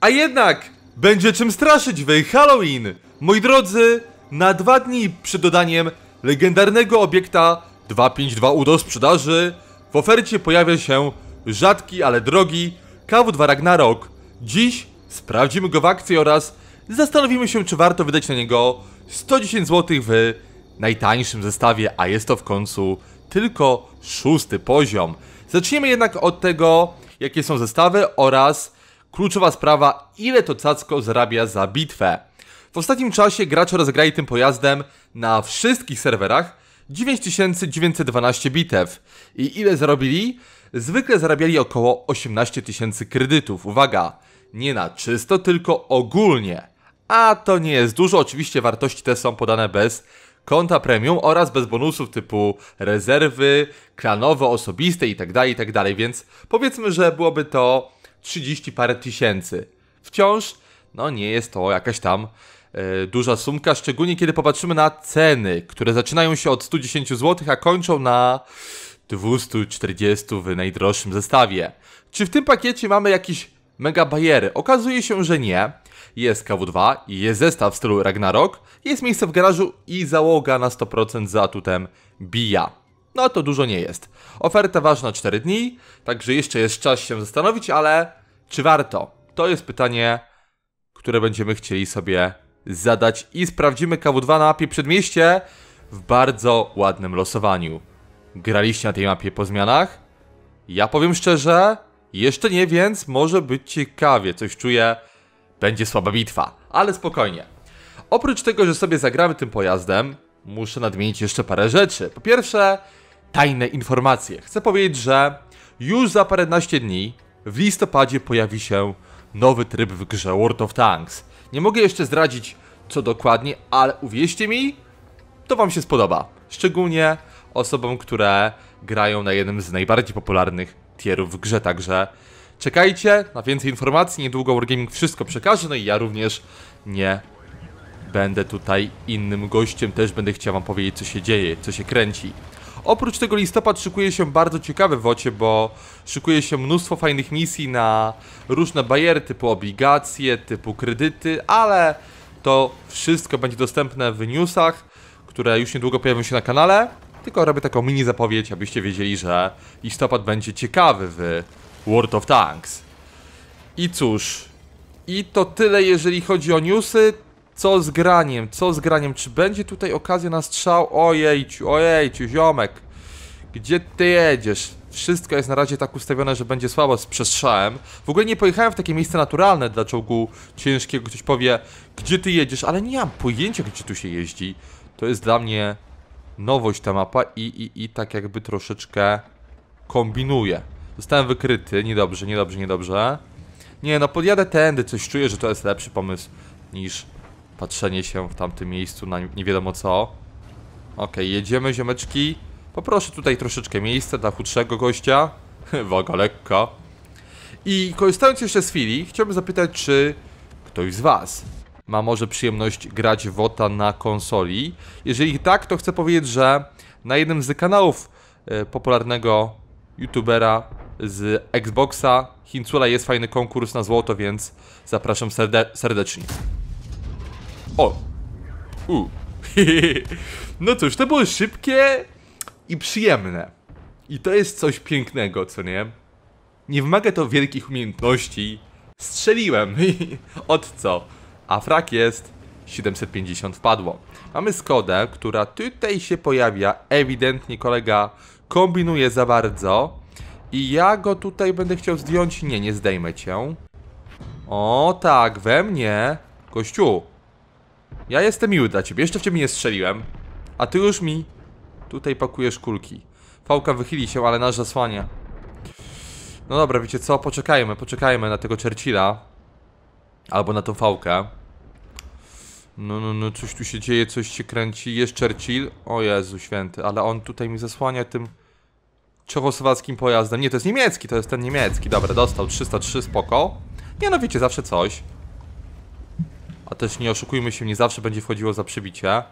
A jednak będzie czym straszyć w Halloween. Moi drodzy, na dwa dni przed dodaniem legendarnego obiekta 252U do sprzedaży w ofercie pojawia się rzadki, ale drogi KW2 Ragnarok. Dziś sprawdzimy go w akcji oraz zastanowimy się, czy warto wydać na niego 110 zł w najtańszym zestawie, a jest to w końcu tylko szósty poziom. Zacznijmy jednak od tego, jakie są zestawy oraz kluczowa sprawa, ile to cacko zarabia za bitwę. W ostatnim czasie gracze rozegrali tym pojazdem na wszystkich serwerach 9912 bitew. I ile zarobili? Zwykle zarabiali około 18 tysięcy kredytów. Uwaga, nie na czysto, tylko ogólnie. A to nie jest dużo, oczywiście wartości te są podane bez konta premium oraz bez bonusów typu rezerwy, klanowe, osobiste itd., itd. Więc powiedzmy, że byłoby to 30 parę tysięcy. Wciąż, no nie jest to jakaś tam e, duża sumka, szczególnie kiedy popatrzymy na ceny, które zaczynają się od 110 zł, a kończą na 240 w najdroższym zestawie. Czy w tym pakiecie mamy jakieś mega bariery? Okazuje się, że nie. Jest KW2, jest zestaw w stylu Ragnarok, jest miejsce w garażu i załoga na 100% za atutem bija. No to dużo nie jest. Oferta ważna 4 dni, także jeszcze jest czas się zastanowić, ale czy warto? To jest pytanie, które będziemy chcieli sobie zadać i sprawdzimy KW2 na mapie Przedmieście w bardzo ładnym losowaniu. Graliście na tej mapie po zmianach? Ja powiem szczerze, jeszcze nie, więc może być ciekawie. Coś czuję, będzie słaba bitwa, ale spokojnie. Oprócz tego, że sobie zagramy tym pojazdem, muszę nadmienić jeszcze parę rzeczy. Po pierwsze, tajne informacje. Chcę powiedzieć, że już za paręnaście dni, w listopadzie pojawi się nowy tryb w grze World of Tanks. Nie mogę jeszcze zdradzić co dokładnie, ale uwierzcie mi, to wam się spodoba. Szczególnie osobom, które grają na jednym z najbardziej popularnych tierów w grze, także czekajcie na więcej informacji, niedługo Wargaming wszystko przekaże, no i ja również nie będę tutaj innym gościem, też będę chciał wam powiedzieć co się dzieje, co się kręci. Oprócz tego listopad szykuje się bardzo ciekawy w wocie, bo szykuje się mnóstwo fajnych misji na różne bariery typu obligacje, typu kredyty, ale to wszystko będzie dostępne w newsach, które już niedługo pojawią się na kanale. Tylko robię taką mini zapowiedź, abyście wiedzieli, że listopad będzie ciekawy w World of Tanks. I cóż, i to tyle jeżeli chodzi o newsy. Co z graniem? Co z graniem? Czy będzie tutaj okazja na strzał? Ojejciu, ojejciu, ziomek. Gdzie ty jedziesz? Wszystko jest na razie tak ustawione, że będzie słabo z przestrzałem. W ogóle nie pojechałem w takie miejsce naturalne dla czołgu ciężkiego. Ktoś powie, gdzie ty jedziesz? Ale nie mam pojęcia, gdzie tu się jeździ. To jest dla mnie nowość ta mapa i, i, i tak jakby troszeczkę kombinuję. Zostałem wykryty, niedobrze, niedobrze, niedobrze. Nie no, podjadę tędy, coś czuję, że to jest lepszy pomysł niż patrzenie się w tamtym miejscu na nie wiadomo co. Okay, jedziemy ziomeczki. Poproszę tutaj troszeczkę miejsca dla chudszego gościa. Waga lekka. I korzystając jeszcze z chwili, chciałbym zapytać, czy ktoś z Was ma może przyjemność grać WOTA na konsoli. Jeżeli tak, to chcę powiedzieć, że na jednym z kanałów y, popularnego youtubera z Xboxa Hincula jest fajny konkurs na złoto, więc zapraszam serde serdecznie. O! U. no cóż, to było szybkie i przyjemne. I to jest coś pięknego, co nie? Nie wymaga to wielkich umiejętności. Strzeliłem. Od co? A frak jest 750 wpadło. Mamy Skodę, która tutaj się pojawia. Ewidentnie kolega kombinuje za bardzo. I ja go tutaj będę chciał zdjąć. Nie, nie zdejmę cię. O tak, we mnie. Kościół. Ja jestem miły dla ciebie. Jeszcze w ciebie nie strzeliłem. A ty już mi tutaj pakujesz kulki. Fałka wychyli się, ale nasz zasłania. No dobra, wiecie co? Poczekajmy, poczekajmy na tego Churchilla. Albo na tą fałkę. No, no, no, coś tu się dzieje, coś się kręci. Jest Churchill. O Jezu święty, ale on tutaj mi zasłania tym czechosłowackim pojazdem. Nie, to jest niemiecki, to jest ten niemiecki. Dobra, dostał 303, spoko. Nie no, wiecie, zawsze coś. A też nie oszukujmy się, nie zawsze będzie wchodziło za przybicie.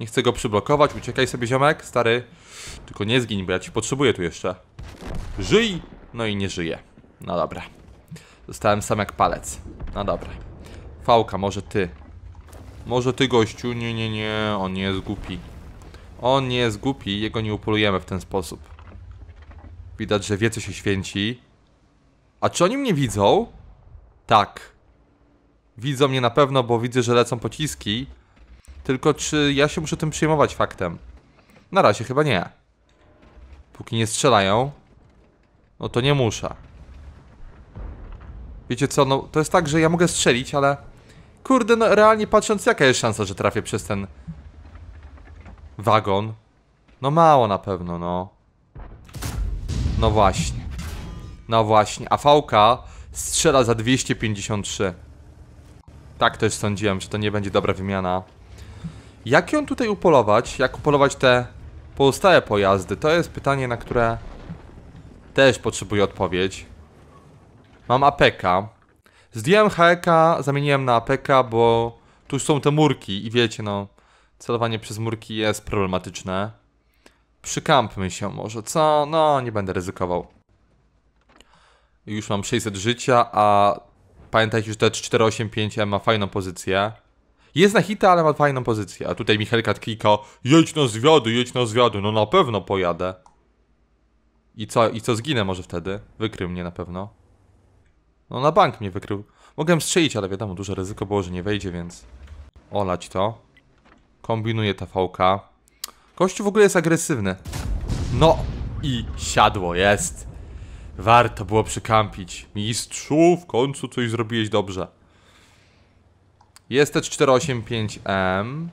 Nie chcę go przyblokować, uciekaj sobie ziomek, stary. Tylko nie zgiń, bo ja ci potrzebuję tu jeszcze. Żyj! No i nie żyje. No dobra. Zostałem sam jak palec. No dobra. Fałka, może ty. Może ty, gościu? Nie, nie, nie. On nie jest głupi. On nie jest głupi. Jego nie upolujemy w ten sposób. Widać, że wie, co się święci. A czy oni mnie widzą? Tak. Widzą mnie na pewno, bo widzę, że lecą pociski. Tylko czy ja się muszę tym przejmować faktem? Na razie chyba nie. Póki nie strzelają, no to nie muszę. Wiecie co, no to jest tak, że ja mogę strzelić, ale... Kurde, no realnie patrząc, jaka jest szansa, że trafię przez ten... Wagon? No mało na pewno, no. No właśnie. No właśnie, a VK strzela za 253. Tak też sądziłem, że to nie będzie dobra wymiana. Jak ją tutaj upolować? Jak upolować te pozostałe pojazdy? To jest pytanie, na które też potrzebuję odpowiedź. Mam APK. Zdjąłem HEK, zamieniłem na APK, bo tu są te murki i wiecie, no, celowanie przez murki jest problematyczne. Przykampmy się może, co? No, nie będę ryzykował. Już mam 600 życia, a pamiętajcie, że te 485M ma fajną pozycję. Jest na hita, ale ma fajną pozycję. A tutaj Michalka klika, jedź na zwiady, jedź na zwiady. No na pewno pojadę. I co, i co zginę może wtedy? Wykrył mnie na pewno. No na bank mnie wykrył. Mogłem strzelić, ale wiadomo, duże ryzyko było, że nie wejdzie, więc... Olać to. Kombinuje ta VK. Kościół w ogóle jest agresywny. No i siadło, jest. Warto było przykampić. Mistrzu, w końcu coś zrobiłeś dobrze. Jest te 485M.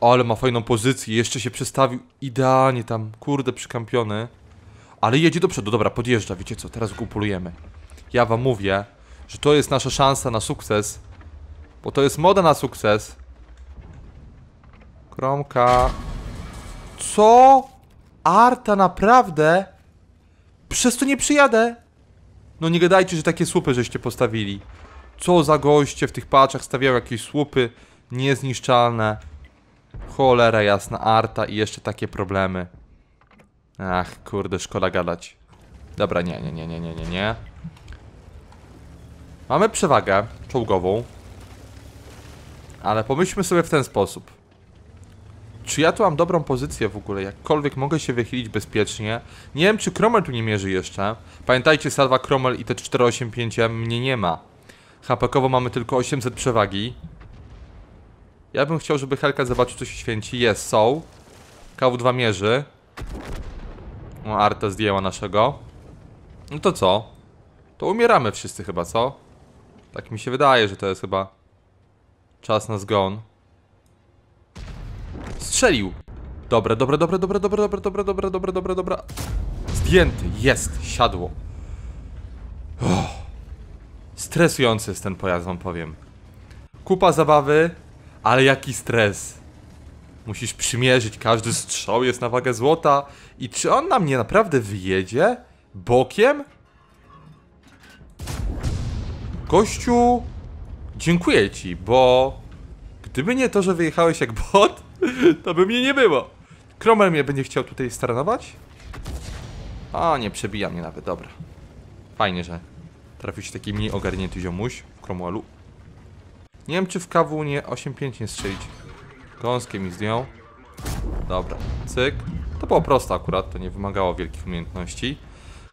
O, ale ma fajną pozycję. Jeszcze się przestawił idealnie tam. Kurde, przykampiony. Ale jedzie do przodu. Dobra, podjeżdża. Wiecie co? Teraz go upolujemy. Ja wam mówię, że to jest nasza szansa na sukces. Bo to jest moda na sukces. Kromka. Co? Arta naprawdę? Przez to nie przyjadę. No nie gadajcie, że takie słupy żeście postawili. Co za goście w tych paczach stawiają jakieś słupy niezniszczalne. Cholera jasna, arta i jeszcze takie problemy. Ach, kurde, szkoda gadać. Dobra, nie, nie, nie, nie, nie, nie, nie. Mamy przewagę czołgową. Ale pomyślmy sobie w ten sposób. Czy ja tu mam dobrą pozycję w ogóle? Jakkolwiek mogę się wychylić bezpiecznie. Nie wiem, czy Cromwell tu nie mierzy jeszcze. Pamiętajcie, salwa Cromwell i te 485 mnie nie ma. HPkowo mamy tylko 800 przewagi. Ja bym chciał, żeby Hellcat zobaczył, co się święci. Jest, są. KW2 mierzy. O, Arta zdjęła naszego. No to co? To umieramy wszyscy chyba, co? Tak mi się wydaje, że to jest chyba czas na zgon. Strzelił. Dobre, dobre, dobre, dobre, dobre, dobre, dobre, dobre, dobre, dobre, dobre. Zdjęty, jest, siadło. Oh. Stresujący jest ten pojazd, wam powiem. Kupa zabawy, ale jaki stres. Musisz przymierzyć, każdy strzał jest na wagę złota. I czy on na mnie naprawdę wyjedzie? Bokiem? Gościu, dziękuję ci, bo gdyby nie to, że wyjechałeś jak bot, to by mnie nie było. Cromwell mnie będzie chciał tutaj staranować? A, nie przebija mnie nawet, dobra. Fajnie, że trafił się taki mniej ogarnięty ziomuś w Cromwellu. Nie wiem, czy w KW nie 8-5 nie strzelić. Gąskie mi zdjął. Dobra, cyk. To było proste akurat, to nie wymagało wielkich umiejętności.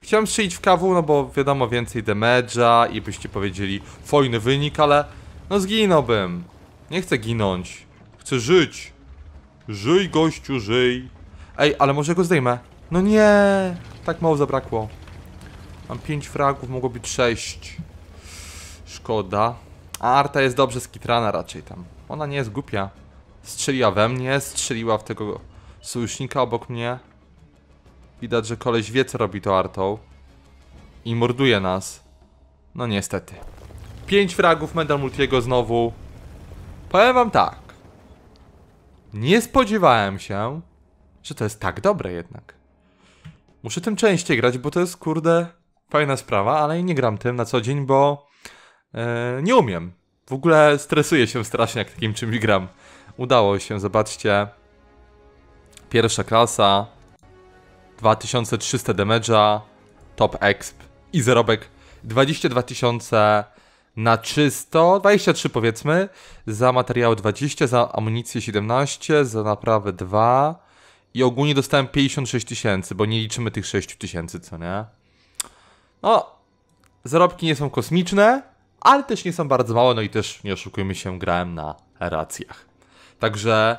Chciałem strzelić w KW, no bo wiadomo, więcej damage'a i byście powiedzieli fajny wynik, ale no zginąłbym. Nie chcę ginąć. Chcę żyć. Żyj, gościu, żyj. Ej, ale może go zdejmę. No nie, tak mało zabrakło. Mam 5 fragów, mogło być 6. Szkoda. A Arta jest dobrze skitrana raczej tam. Ona nie jest głupia. Strzeliła we mnie, strzeliła w tego sojusznika obok mnie. Widać, że koleś wie co robi to Artą. I morduje nas. No niestety. 5 fragów, medal multiego znowu. Powiem wam tak. Nie spodziewałem się, że to jest tak dobre jednak. Muszę tym częściej grać, bo to jest kurde fajna sprawa, ale nie gram tym na co dzień, bo e, nie umiem. W ogóle stresuję się strasznie, jak takim czymś gram. Udało się, zobaczcie. Pierwsza klasa. 2300 damage'a. Top exp. I zarobek 22 tysiące na czysto 23 powiedzmy, za materiały 20, za amunicję 17, za naprawę 2 i ogólnie dostałem 56 tysięcy, bo nie liczymy tych 6 tysięcy, co nie? No, zarobki nie są kosmiczne, ale też nie są bardzo małe, no i też nie oszukujmy się, grałem na racjach. Także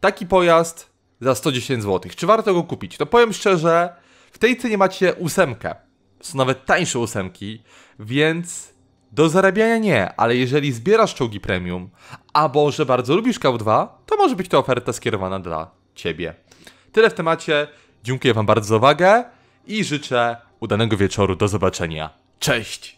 taki pojazd za 110 zł. Czy warto go kupić? To powiem szczerze, w tej cenie macie ósemkę. Są nawet tańsze ósemki, więc do zarabiania nie, ale jeżeli zbierasz czołgi premium, albo że bardzo lubisz KW2, to może być to oferta skierowana dla Ciebie. Tyle w temacie. Dziękuję Wam bardzo za uwagę i życzę udanego wieczoru. Do zobaczenia. Cześć!